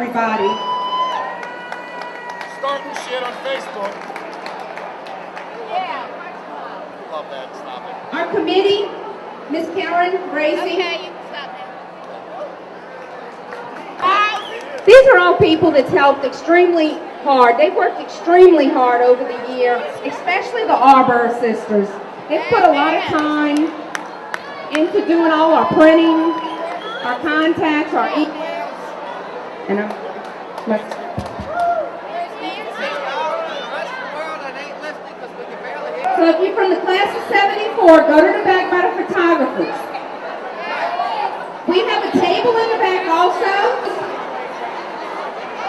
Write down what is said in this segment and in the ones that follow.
reconnecting everybody. Starting shit on Facebook. Love that. Stop it. Our committee, Miss Karen Gracie. Okay, you stop now. These are all people that's helped extremely hard. They've worked extremely hard over the year, especially the Arbor sisters. They've put a lot of time into doing all our printing, our contacts, our emails. And I'm, so if you're from the class of 74, go to the back by the photographers. We have a table in the back also.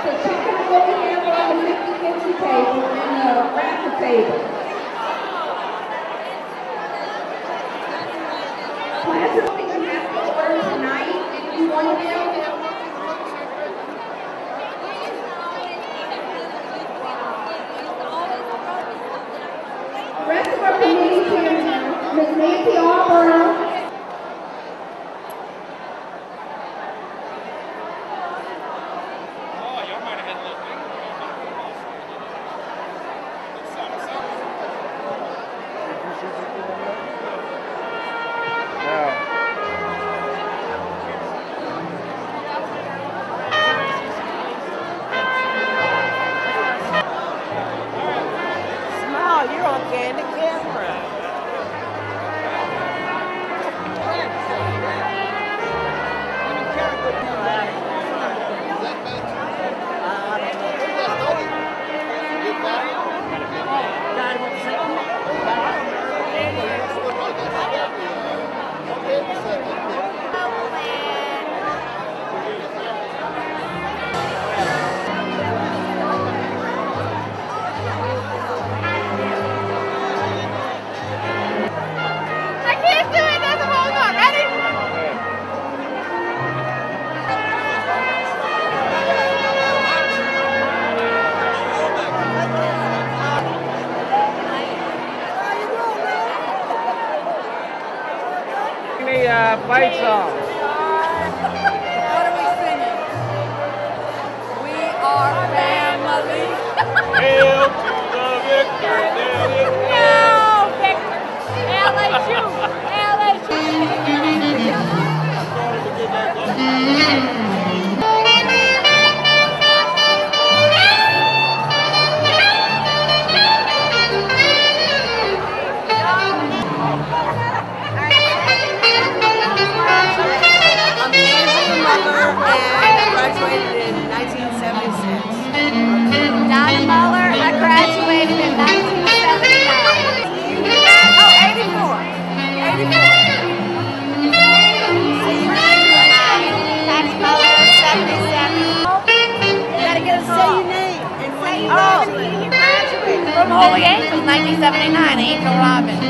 So she's gonna go in there with the Mickey Kitchen table and the raffle table. Uh, fight graduated in 1976. Donna Muller. I graduated in 1979. Oh, 84. 84. Muller, 77. You gotta get us say your name and when you Oh, graduated. from Holy Angels, 1979, Angel Robin.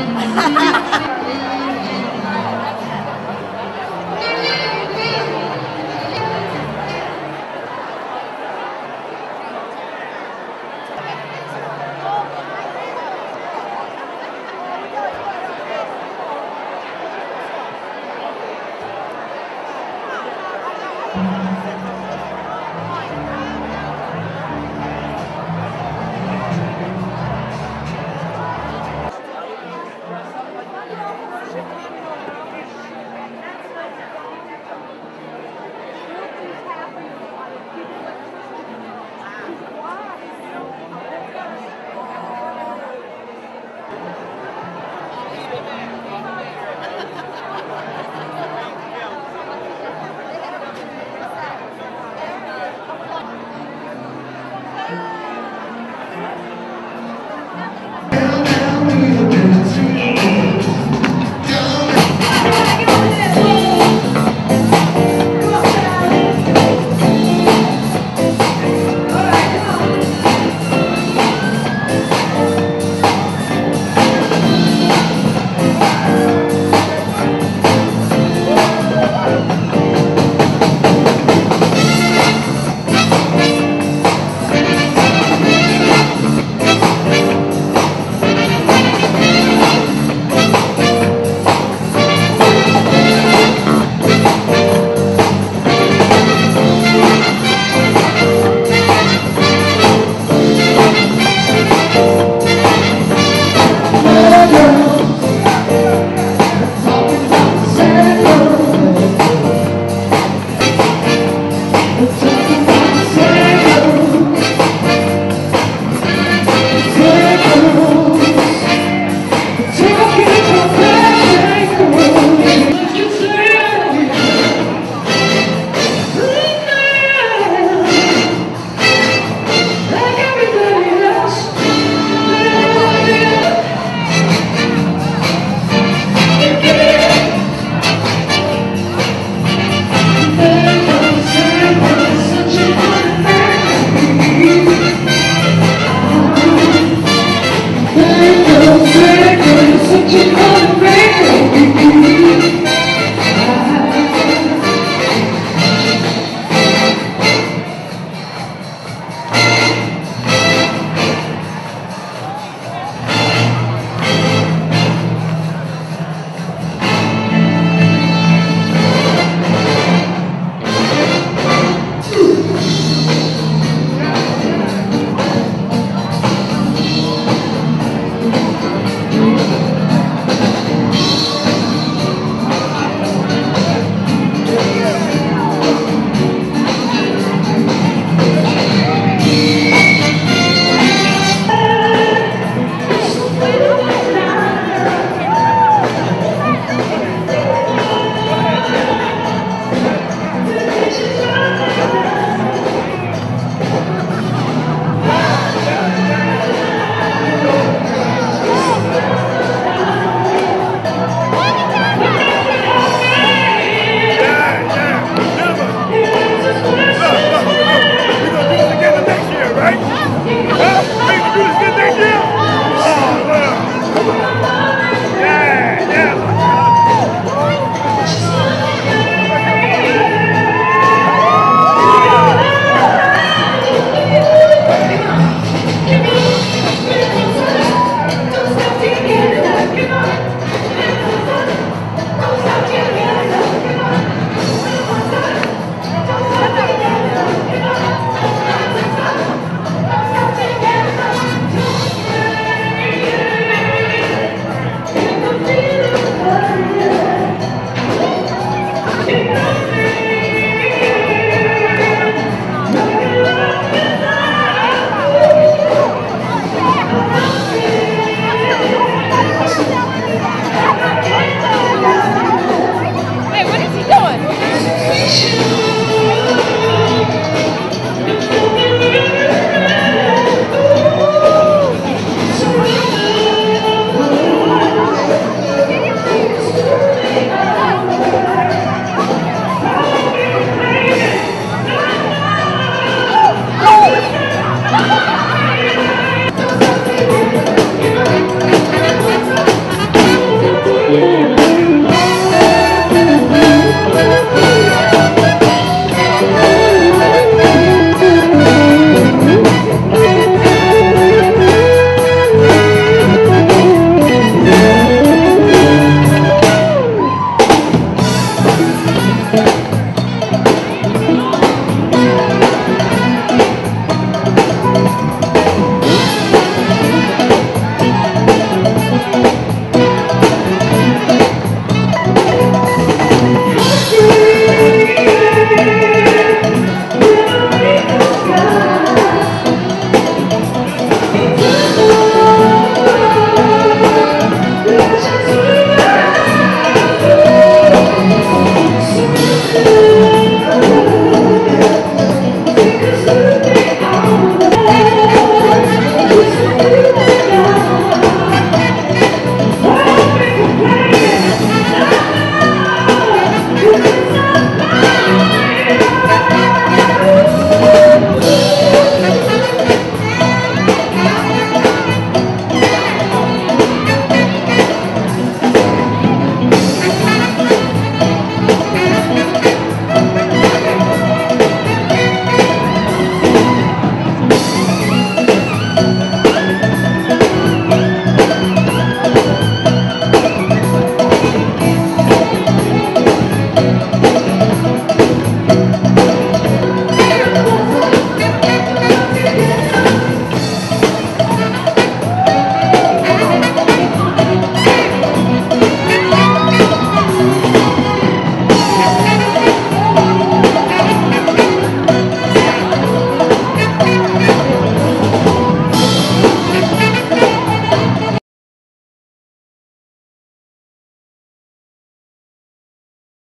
Yeah.